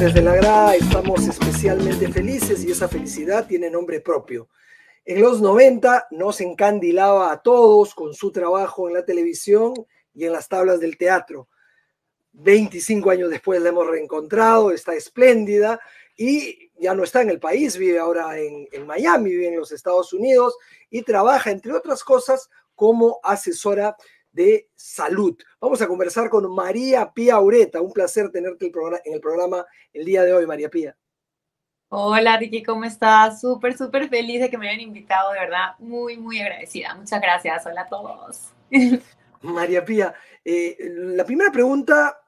desde la Grada, estamos especialmente felices y esa felicidad tiene nombre propio. En los 90 nos encandilaba a todos con su trabajo en la televisión y en las tablas del teatro. 25 años después la hemos reencontrado, está espléndida y ya no está en el país, vive ahora en, en Miami, vive en los Estados Unidos y trabaja, entre otras cosas, como asesora de salud. Vamos a conversar con María Pía Ureta. Un placer tenerte en el programa el día de hoy, María Pía. Hola Ricky, ¿cómo estás? Súper, súper feliz de que me hayan invitado, de verdad, muy, muy agradecida. Muchas gracias. Hola a todos. María Pía, eh, la primera pregunta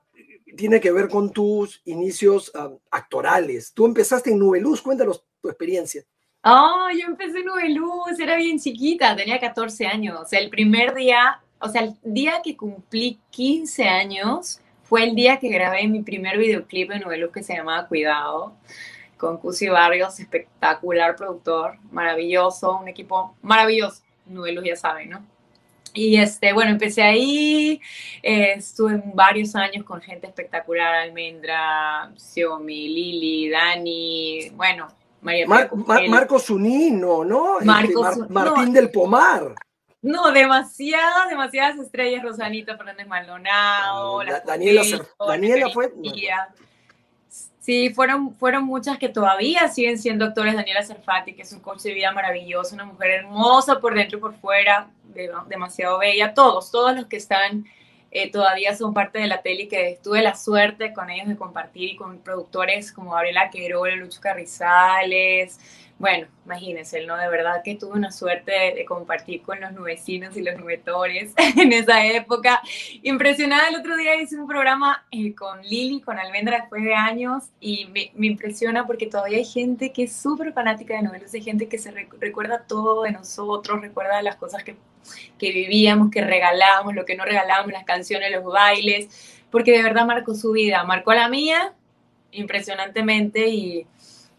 tiene que ver con tus inicios uh, actorales. Tú empezaste en Nubeluz, cuéntanos tu experiencia. Oh, yo empecé en Nubeluz, era bien chiquita, tenía 14 años. El primer día o sea, el día que cumplí 15 años fue el día que grabé mi primer videoclip en Noveluz que se llamaba Cuidado, con Cusi Barrios, espectacular productor, maravilloso, un equipo maravilloso, Noveluz ya saben, ¿no? Y este, bueno, empecé ahí, eh, estuve varios años con gente espectacular, Almendra, Xiaomi, Lili, Dani, bueno, María Marcos Unino, ¿no? Este, Marcos, Martín del Pomar. No, demasiadas, demasiadas estrellas, Rosanita Fernández Maldonado, Daniela, Daniela fue. Sí, fueron, fueron muchas que todavía siguen siendo actores. Daniela Cerfati, que es un coche de vida maravilloso, una mujer hermosa por dentro y por fuera, demasiado bella. Todos, todos los que están eh, todavía son parte de la tele y que tuve la suerte con ellos de compartir y con productores como Gabriela Querol, Lucho Carrizales, bueno, imagínense, ¿no? De verdad que tuve una suerte de, compartir con los nubecinos y los nubetores en esa época. Impresionada, el otro día hice un programa eh, con Lili, con Almendra, después de años, y me, impresiona porque todavía hay gente que es súper fanática de novelas, hay gente que se recuerda todo de nosotros, recuerda las cosas que, que vivíamos, que regalábamos, lo que no regalábamos, las canciones, los bailes, porque de verdad marcó su vida, marcó la mía impresionantemente y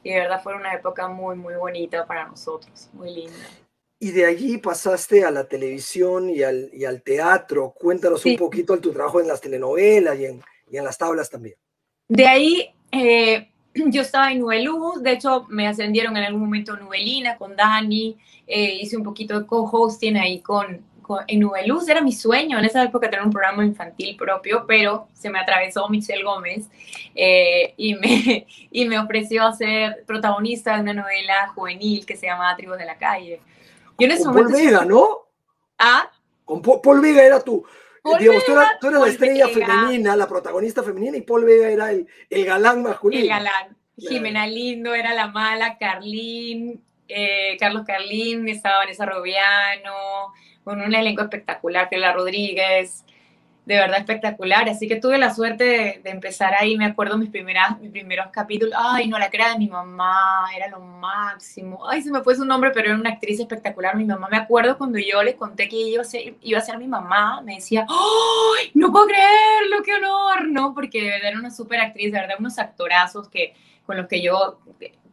y de verdad fue una época muy, muy bonita para nosotros, muy linda. Y de allí pasaste a la televisión y al, y al teatro. Cuéntanos un poquito de tu trabajo en las telenovelas y en, y en las tablas también. De ahí eh, yo estaba en Nubeluz, de hecho me ascendieron en algún momento a Nubelina con Dani, eh, hice un poquito de co-hosting ahí con, en Nubeluz era mi sueño en esa época tener un programa infantil propio, pero se me atravesó Michelle Gómez eh, y, me, y me ofreció ser protagonista de una novela juvenil que se llama Tribus de la Calle. Yo en Con Paul Vega, ¿no? ¿Ah? Con Paul, Vega era tú. Digamos, tú, eras, la estrella femenina, la protagonista femenina, y Paul Vega era el, el galán masculino. El galán. Jimena Lindo era la mala, Carlín, eh, Carlos Carlín, estaba Vanessa Robiano, con un elenco espectacular, Fiela Rodríguez, de verdad espectacular. Así que tuve la suerte de, empezar ahí. Me acuerdo mis, primeras, mis primeros capítulos. Ay, no la crea de mi mamá, era lo máximo. Ay, se me fue su nombre, pero era una actriz espectacular. Mi mamá, me acuerdo cuando yo le conté que iba a ser, iba a ser mi mamá, me decía, ¡ay, no puedo creerlo, qué honor! No, porque de verdad era una súper actriz, de verdad, unos actorazos que, con los que yo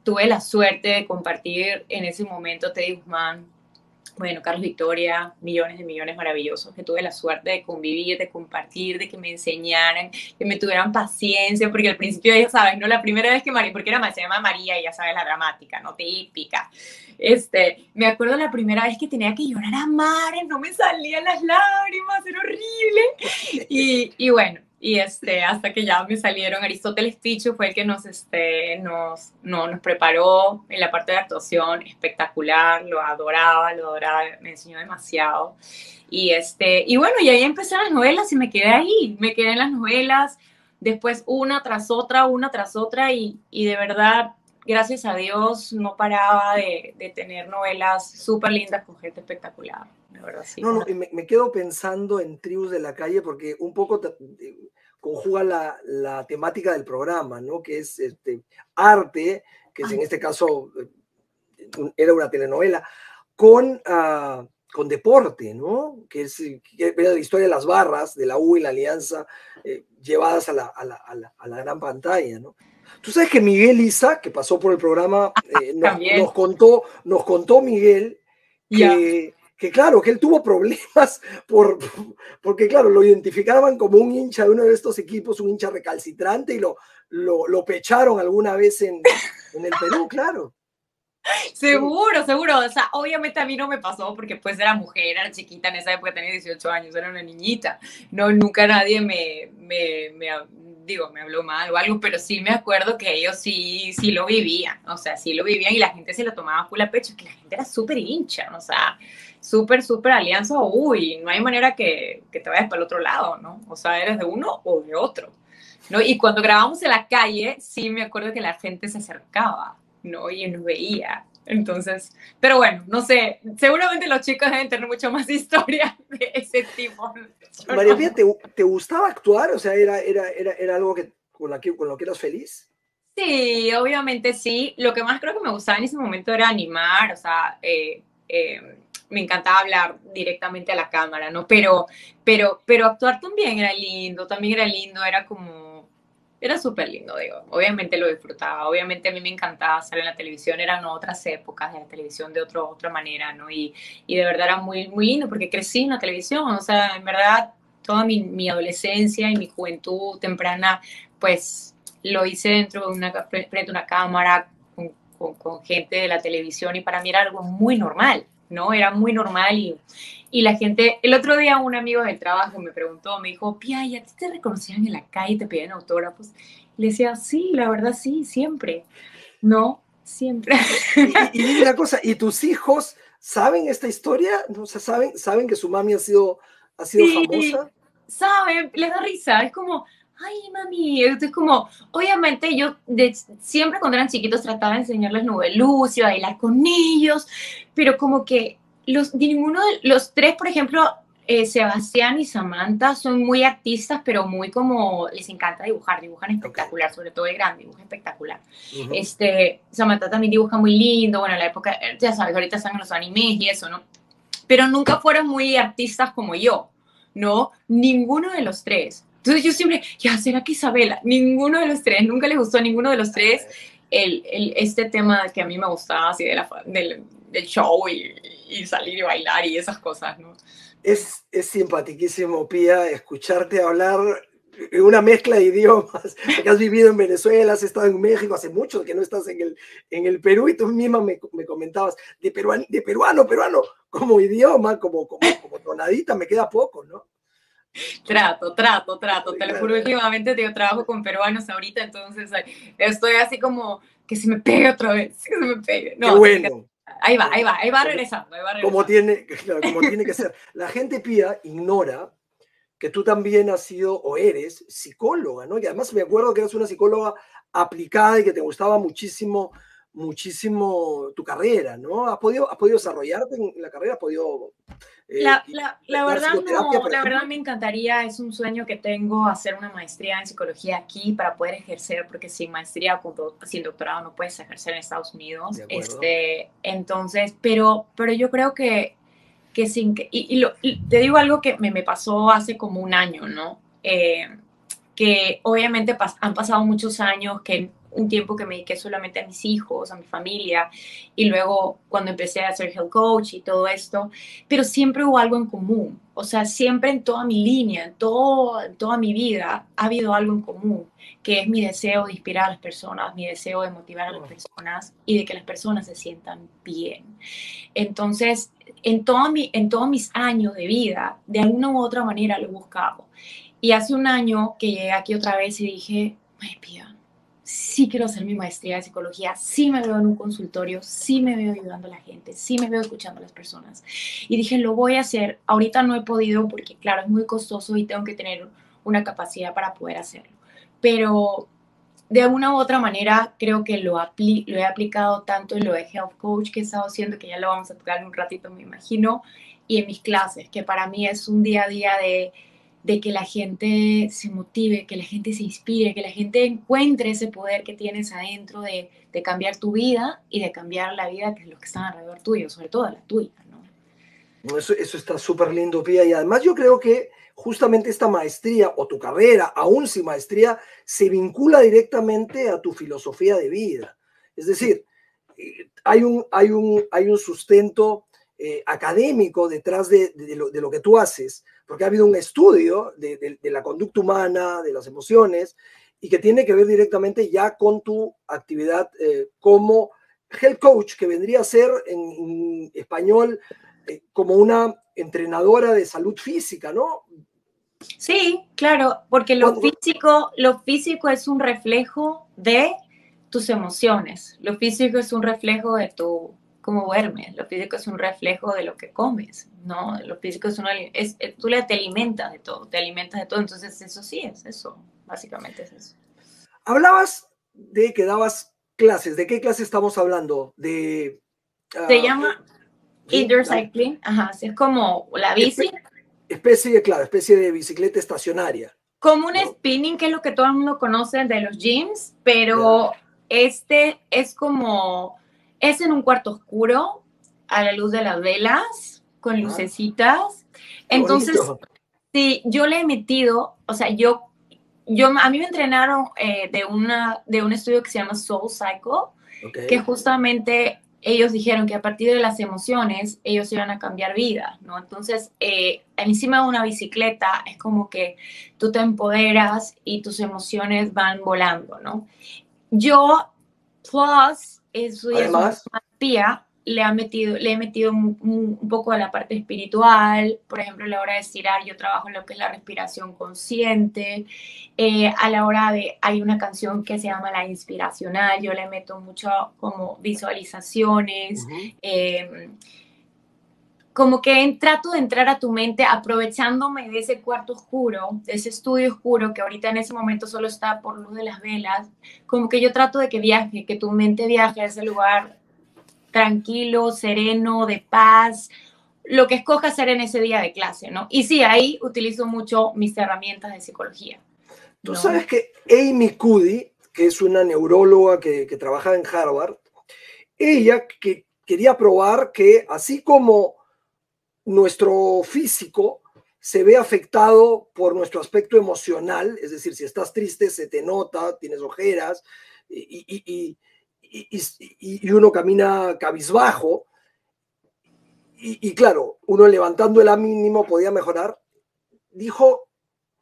tuve la suerte de compartir en ese momento, Teddy Guzmán, bueno, Carlos Victoria, millones de millones maravillosos, que tuve la suerte de convivir, de compartir, de que me enseñaran, que me tuvieran paciencia, porque al principio ya sabes, ¿no? La primera vez que María, porque era, se llama María y ya sabes, la dramática, ¿no? Típica. Este, me acuerdo la primera vez que tenía que llorar a mares, no me salían las lágrimas, era horrible. Y, y bueno, y este, hasta que ya me salieron, Aristóteles Pichu fue el que nos, este, nos, no, nos preparó en la parte de actuación, espectacular, lo adoraba, lo adoraba, me enseñó demasiado. Y, este, y bueno, y ahí empecé las novelas y me quedé ahí, me quedé en las novelas, después una tras otra, una tras otra, y, y de verdad, gracias a Dios, no paraba de, de tener novelas súper lindas con gente espectacular. No, no, me, quedo pensando en Tribus de la Calle porque un poco eh, conjuga la, temática del programa, ¿no? Que es este, arte, que es en este caso eh, era una telenovela, con, ah, con deporte, ¿no? Que es, la historia de las barras de la U y la Alianza eh, llevadas a la, a, la, a, la, gran pantalla, ¿no? Tú sabes que Miguel Isa, que pasó por el programa, nos, contó, nos contó Miguel que, que claro, que él tuvo problemas por, porque claro, lo identificaban como un hincha de uno de estos equipos, un hincha recalcitrante y lo, lo, pecharon alguna vez en, en el Perú, claro. Seguro, seguro. O sea, obviamente a mí no me pasó porque pues era mujer, era chiquita en esa época, tenía 18 años, era una niñita. No, nunca nadie me, me, me, digo, me habló mal o algo, pero sí me acuerdo que ellos sí, sí lo vivían. O sea, sí lo vivían y la gente se lo tomaba full a pecho, que la gente era súper hincha, o sea, súper, súper alianza. Uy, no hay manera que, que te vayas para el otro lado, ¿no? O sea, eres de uno o de otro. ¿no? Y cuando grabamos en la calle, sí me acuerdo que la gente se acercaba ¿no? Y nos veía. Entonces, pero bueno, no sé, seguramente los chicos deben tener mucho más historia de ese tipo. María Pía, ¿te, gustaba actuar? O sea, ¿era, era, era, era algo que, con, la que, con lo que eras feliz? Sí, obviamente sí. Lo que más creo que me gustaba en ese momento era animar, o sea, eh, eh, me encantaba hablar directamente a la cámara, ¿no? Pero, pero, pero actuar también era lindo, también era lindo, era como era súper lindo, digo. Obviamente lo disfrutaba, obviamente a mí me encantaba estar en la televisión, eran otras épocas de la televisión de otro, otra manera, ¿no? Y, y de verdad era muy, muy lindo porque crecí en la televisión, o sea, en verdad toda mi, mi adolescencia y mi juventud temprana, pues lo hice dentro de una, frente a una cámara con, con, gente de la televisión y para mí era algo muy normal, ¿no? Era muy normal y, y la gente, el otro día un amigo del trabajo me preguntó, me dijo, Pia, ¿y a ti te reconocían en la calle y te pedían autógrafos? le decía, sí, la verdad sí, siempre. No, siempre. Y, y, una cosa, ¿y tus hijos saben esta historia? ¿No? ¿saben, ¿Saben que su mami ha sido, ha sido sí, famosa? Saben, les da risa, es como, ay, mami, es como, obviamente yo de, siempre cuando eran chiquitos trataba de enseñarles nube luz y bailar con ellos, pero como que los, ninguno de los tres, por ejemplo, eh, Sebastián y Samantha son muy artistas, pero muy como les encanta dibujar, dibujan espectacular, sobre todo el gran dibujo espectacular. Uh -huh. Este, Samantha también dibuja muy lindo, bueno, en la época, ya sabes, ahorita están en los animes y eso, ¿no? Pero nunca fueron muy artistas como yo, ¿no? Ninguno de los tres. Entonces yo siempre, ya, ¿será que Isabela? Ninguno de los tres, nunca les gustó a ninguno de los tres el, el, este tema que a mí me gustaba, así de la, del, del show y, y, salir y bailar y esas cosas, ¿no? Es, es simpaticísimo, Pía, escucharte hablar una mezcla de idiomas, que has vivido en Venezuela, has estado en México, hace mucho que no estás en el, en el Perú y tú misma me, me comentabas de, peruano, de peruano, peruano, como idioma, como, como, como tonadita, me queda poco, ¿no? Trato, trato, trato. Te lo juro, últimamente yo trabajo con peruanos ahorita, entonces estoy así como que se me pegue otra vez, que se me pegue. No, Qué bueno. Ahí va, ahí va, ahí va regresando. Ahí va regresando. Como, tiene, claro, como tiene que ser. La gente pía ignora que tú también has sido o eres psicóloga, ¿no? Y además me acuerdo que eres una psicóloga aplicada y que te gustaba muchísimo muchísimo tu carrera, ¿no? ¿Has podido, has podido desarrollarte en la carrera? ¿Has podido...? Eh, la, la, la verdad no, la verdad me encantaría, es un sueño que tengo hacer una maestría en psicología aquí para poder ejercer, porque sin maestría, sin doctorado no puedes ejercer en Estados Unidos. Este, entonces, pero, pero yo creo que, que sin y, y, lo, y te digo algo que me, me, pasó hace como un año, ¿no? Eh, que obviamente pas, han pasado muchos años que un tiempo que me dediqué solamente a mis hijos, a mi familia, y luego cuando empecé a ser health coach y todo esto, pero siempre hubo algo en común, o sea, siempre en toda mi línea, en, todo, en toda mi vida ha habido algo en común, que es mi deseo de inspirar a las personas, mi deseo de motivar a las personas y de que las personas se sientan bien. Entonces, en, todo mi, en todos mis años de vida, de alguna u otra manera lo he buscado. Y hace un año que llegué aquí otra vez y dije, ay, pía, sí quiero hacer mi maestría de psicología, sí me veo en un consultorio, sí me veo ayudando a la gente, sí me veo escuchando a las personas. Y dije, lo voy a hacer. Ahorita no he podido porque, claro, es muy costoso y tengo que tener una capacidad para poder hacerlo. Pero de alguna u otra manera creo que lo he aplicado tanto en lo de Health Coach que he estado haciendo, que ya lo vamos a tocar en un ratito, me imagino, y en mis clases, que para mí es un día a día de de que la gente se motive, que la gente se inspire, que la gente encuentre ese poder que tienes adentro de, cambiar tu vida y de cambiar la vida de los que están alrededor tuyo, sobre todo la tuya. ¿no? Eso, eso está súper lindo, Pía. Y además yo creo que justamente esta maestría o tu carrera, aún sin maestría, se vincula directamente a tu filosofía de vida. Es decir, hay un, hay un, hay un sustento eh, académico detrás de, lo, que tú haces, porque ha habido un estudio de, la conducta humana, de las emociones, y que tiene que ver directamente ya con tu actividad eh, como health coach, que vendría a ser en, español eh, como una entrenadora de salud física, ¿no? Sí, claro, porque lo físico, lo físico es un reflejo de tus emociones. Lo físico es un reflejo de tu cómo duermes. Lo físico es un reflejo de lo que comes, ¿no? Lo físico es una es, tú le te alimentas de todo, te alimentas de todo, entonces eso sí es eso, básicamente es eso. Hablabas de que dabas clases, ¿de qué clase estamos hablando? De Se ah, llama indoor cycling, ajá, es como la bici especie, claro, especie de bicicleta estacionaria. Como un spinning, que es lo que todo el mundo conoce de los gyms, pero este es como, es en un cuarto oscuro, a la luz de las velas, con ah. lucecitas. Entonces, sí, yo le he metido, o sea, yo, yo a mí me entrenaron eh, de, una, de un estudio que se llama Soul Cycle, que justamente ellos dijeron que a partir de las emociones ellos iban a cambiar vida, ¿no? Entonces, eh, encima de una bicicleta es como que tú te empoderas y tus emociones van volando, ¿no? Yo, plus, soy Además, le, ha metido, le he metido un, poco a la parte espiritual, por ejemplo, a la hora de estirar, yo trabajo en lo que es la respiración consciente, eh, a la hora de, hay una canción que se llama La Inspiracional, yo le meto mucho como visualizaciones, como que trato de entrar a tu mente aprovechándome de ese cuarto oscuro, de ese estudio oscuro que ahorita en ese momento solo está por luz de las velas, como que yo trato de que viaje, que tu mente viaje a ese lugar tranquilo, sereno, de paz, lo que escoja hacer en ese día de clase, ¿no? Y sí, ahí utilizo mucho mis herramientas de psicología. Tú sabes que Amy Cuddy, que es una neuróloga que, que trabaja en Harvard, ella que quería probar que así como nuestro físico se ve afectado por nuestro aspecto emocional, es decir, si estás triste se te nota, tienes ojeras, y, y, uno camina cabizbajo, y, claro, uno levantando el mínimo podía mejorar, dijo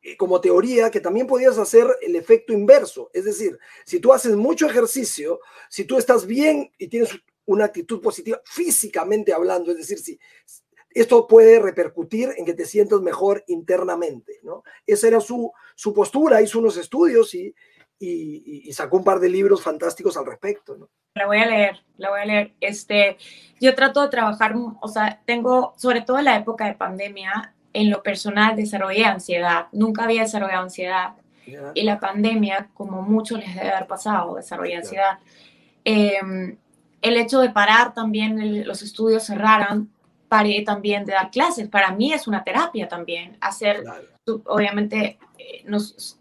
eh, como teoría que también podías hacer el efecto inverso, es decir, si tú haces mucho ejercicio, si tú estás bien y tienes una actitud positiva físicamente hablando, es decir, si esto puede repercutir en que te sientas mejor internamente, ¿no? Esa era su, su postura, hizo unos estudios y, y, sacó un par de libros fantásticos al respecto. ¿no? La voy a leer, la voy a leer. Este, yo trato de trabajar, o sea, tengo, sobre todo en la época de pandemia, en lo personal desarrollé ansiedad. Nunca había desarrollado ansiedad. Y la pandemia, como muchos les debe haber pasado, desarrollé ansiedad. Em, el hecho de parar también, los estudios cerraran, paré también de dar clases. Para mí es una terapia también. Hacer, obviamente, eh,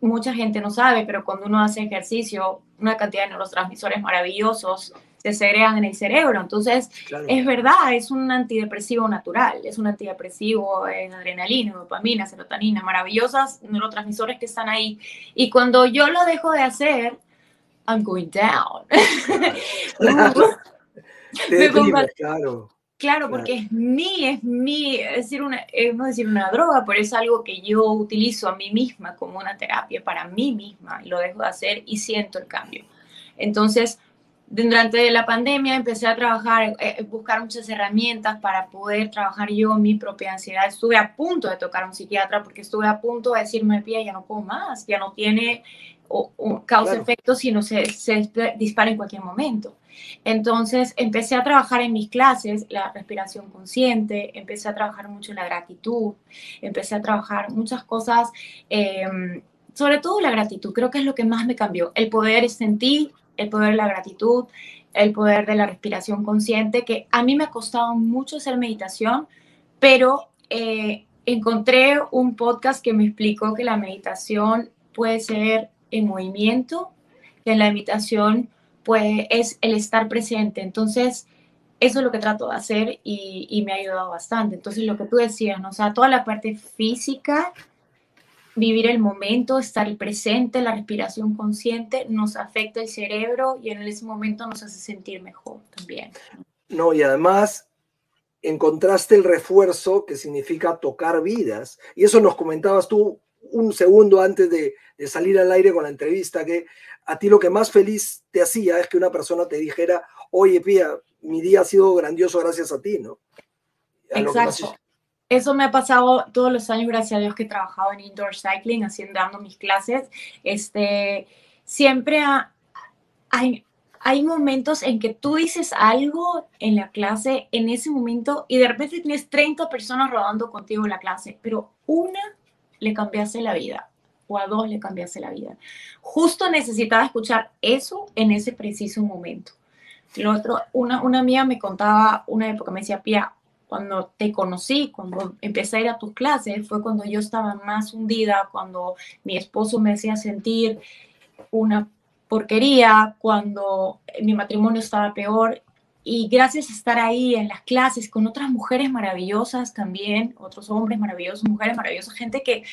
mucha gente no sabe, pero cuando uno hace ejercicio, una cantidad de neurotransmisores maravillosos se segregan en el cerebro. Entonces, es verdad, es un antidepresivo natural, es un antidepresivo en adrenalina, dopamina, serotonina, maravillosas neurotransmisores que están ahí. Y cuando yo lo dejo de hacer, I'm going down. claro. Claro, porque es mi, es mi, es decir, una, es no decir una droga, pero es algo que yo utilizo a mí misma como una terapia para mí misma, y lo dejo de hacer y siento el cambio. Entonces, durante la pandemia empecé a trabajar, eh, buscar muchas herramientas para poder trabajar yo mi propia ansiedad. Estuve a punto de tocar a un psiquiatra porque estuve a punto de decirme, pía, ya no puedo más, ya no tiene o, causa-efecto, sino se, se dispara en cualquier momento. Entonces empecé a trabajar en mis clases la respiración consciente, empecé a trabajar mucho la gratitud, empecé a trabajar muchas cosas, em, sobre todo la gratitud, creo que es lo que más me cambió, el poder sentir, el poder de la gratitud, el poder de la respiración consciente, que a mí me ha costado mucho hacer meditación, pero eh, encontré un podcast que me explicó que la meditación puede ser en movimiento, que la meditación pues es el estar presente. Entonces, eso es lo que trato de hacer y, me ha ayudado bastante. Entonces, lo que tú decías, ¿no? o sea, toda la parte física, vivir el momento, estar presente, la respiración consciente, nos afecta el cerebro y en ese momento nos hace sentir mejor también. No, y además, encontraste el refuerzo que significa tocar vidas. Y eso nos comentabas tú un segundo antes de, de, salir al aire con la entrevista, que a ti lo que más feliz te hacía es que una persona te dijera, oye, Pía, mi día ha sido grandioso gracias a ti, ¿no? Exacto. Eso me ha pasado todos los años, gracias a Dios, que he trabajado en indoor cycling, haciendo mis clases. Este, siempre hay, momentos en que tú dices algo en la clase, en ese momento, y de repente tienes 30 personas rodando contigo en la clase, pero una le cambiase la vida o a dos le cambiase la vida. Justo necesitaba escuchar eso en ese preciso momento. Lo otro, una, una mía me contaba una época, me decía, Pia, cuando te conocí, cuando empecé a ir a tus clases, fue cuando yo estaba más hundida, cuando mi esposo me hacía sentir una porquería, cuando mi matrimonio estaba peor. Y gracias a estar ahí en las clases con otras mujeres maravillosas también, otros hombres maravillosos, mujeres maravillosas, gente que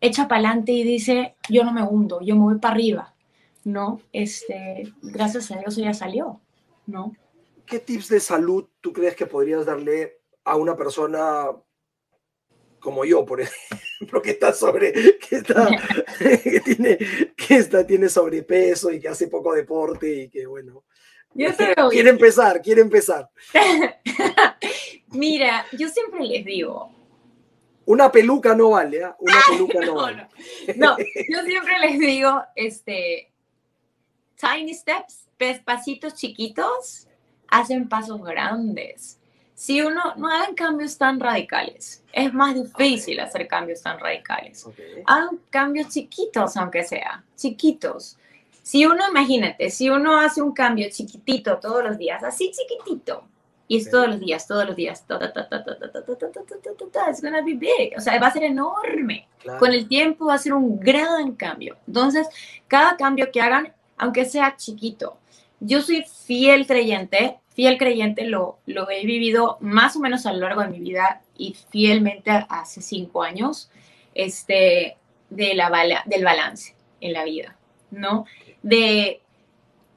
echa para adelante y dice, yo no me hundo, yo me voy para arriba, ¿no? Este, gracias a Dios ya salió, ¿no? ¿Qué tips de salud tú crees que podrías darle a una persona como yo, por ejemplo, que está sobre, que está, que tiene, que está, tiene sobrepeso y que hace poco deporte y que bueno. Yo quiere empezar, quiere empezar. Mira, yo siempre les digo. Una peluca no vale, ¿eh? Una peluca no, vale. No. no, yo siempre les digo, este, tiny steps, pasitos chiquitos, hacen pasos grandes si uno no hagan cambios tan radicales, es más difícil hacer cambios tan radicales. Hagan cambios chiquitos, aunque sea, chiquitos. Si uno, imagínate, si uno hace un cambio chiquitito todos los días, así chiquitito, y es todos los días, todos los días, it's gonna be big, o sea, va a ser enorme. Con el tiempo va a ser un gran cambio. Entonces, cada cambio que hagan, aunque sea chiquito, yo soy fiel creyente fiel creyente lo, lo he vivido más o menos a lo largo de mi vida y fielmente hace cinco años, este, de la del balance en la vida, ¿no? De,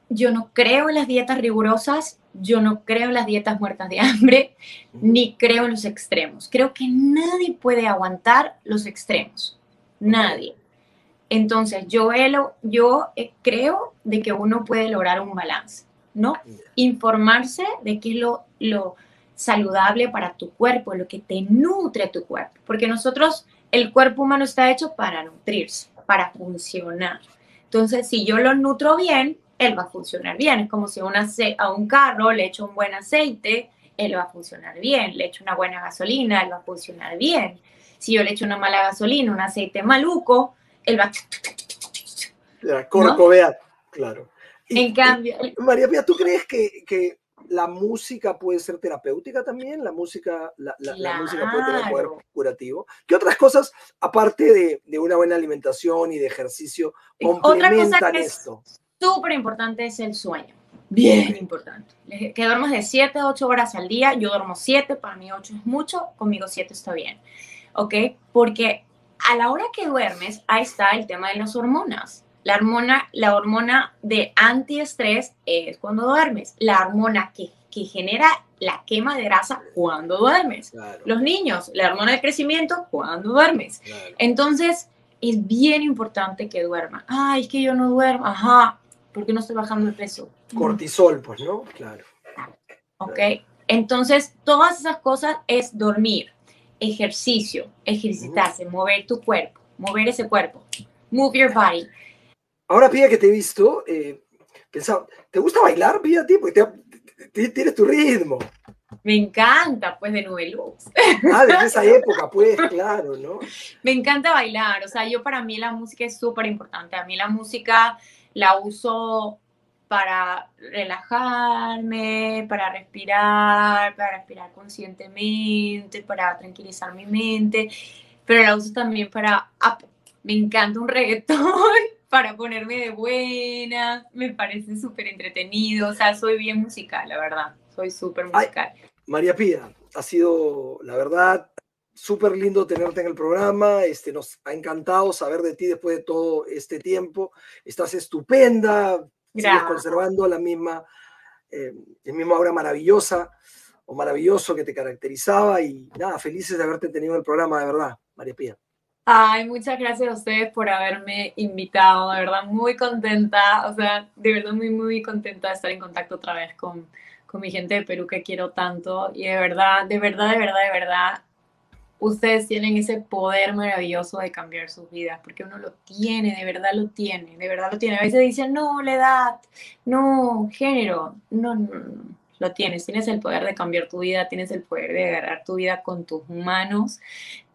yo no creo en las dietas rigurosas, yo no creo en las dietas muertas de hambre, ni creo en los extremos. Creo que nadie puede aguantar los extremos, nadie. Entonces, yo, yo eh, creo de que uno puede lograr un balance. ¿no? Informarse de qué es lo, lo saludable para tu cuerpo, lo que te nutre tu cuerpo, porque nosotros, el cuerpo humano está hecho para nutrirse, para funcionar. Entonces, si yo lo nutro bien, él va a funcionar bien. Es como si a un carro le echo un buen aceite, él va a funcionar bien. Le echo una buena gasolina, él va a funcionar bien. Si yo le echo una mala gasolina, un aceite maluco, él va a... Corcovear, claro. En cambio. María Pía, ¿tú crees que, que, la música puede ser terapéutica también? ¿La música, la, la, música puede tener poder curativo? ¿Qué otras cosas, aparte de, de una buena alimentación y de ejercicio, complementan Otra cosa esto? Súper importante es el sueño. Bien importante. Que duermas de 7 a 8 horas al día. Yo duermo 7, para mí 8 es mucho, conmigo 7 está bien. ¿Ok? Porque a la hora que duermes, ahí está el tema de las hormonas. La hormona, la hormona de antiestrés es cuando duermes. La hormona que, que genera la quema de grasa cuando duermes. Los niños, la hormona de crecimiento cuando duermes. Entonces, es bien importante que duerma. Ay, es que yo no duermo. Ajá, porque no estoy bajando el peso? Cortisol, pues, ¿no? Claro. Ok. Entonces, todas esas cosas es dormir, ejercicio, ejercitarse, mover tu cuerpo, mover ese cuerpo. Move your body. Ahora, Pía, que te he visto, eh, pensaba, ¿te gusta bailar, Pía, ti? Porque tienes tu ritmo. Me encanta, pues, de Nube Luz. Ah, desde esa época, pues, claro, ¿no? Me encanta bailar, o sea, yo para mí la música es súper importante. A mí la música la uso para relajarme, para respirar, para respirar conscientemente, para tranquilizar mi mente, pero la uso también para... Me encanta un reggaetón para ponerme de buena, me parece súper entretenido, o sea, soy bien musical, la verdad, soy súper musical. María Pía, ha sido, la verdad, súper lindo tenerte en el programa, este, nos ha encantado saber de ti después de todo este tiempo, estás estupenda, sigues conservando la misma, eh, la misma obra maravillosa, lo maravilloso que te caracterizaba y nada, felices de haberte tenido en el programa, de verdad, María Pía. Ay, muchas gracias a ustedes por haberme invitado, de verdad muy contenta, o sea, de verdad muy, muy contenta de estar en contacto otra vez con, con mi gente de Perú que quiero tanto y de verdad, de verdad, de verdad, de verdad, ustedes tienen ese poder maravilloso de cambiar sus vidas, porque uno lo tiene, de verdad lo tiene, de verdad lo tiene. A veces dicen, no, la edad, no, género, no, no, no, lo tienes, tienes el poder de cambiar tu vida, tienes el poder de agarrar tu vida con tus manos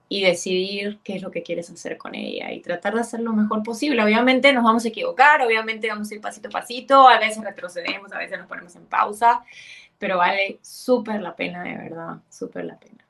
y decidir qué es lo que quieres hacer con ella y tratar de hacer lo mejor posible. Obviamente nos vamos a equivocar, obviamente vamos a ir pasito a pasito, a veces retrocedemos, a veces nos ponemos en pausa, pero vale súper la pena, de verdad, súper la pena.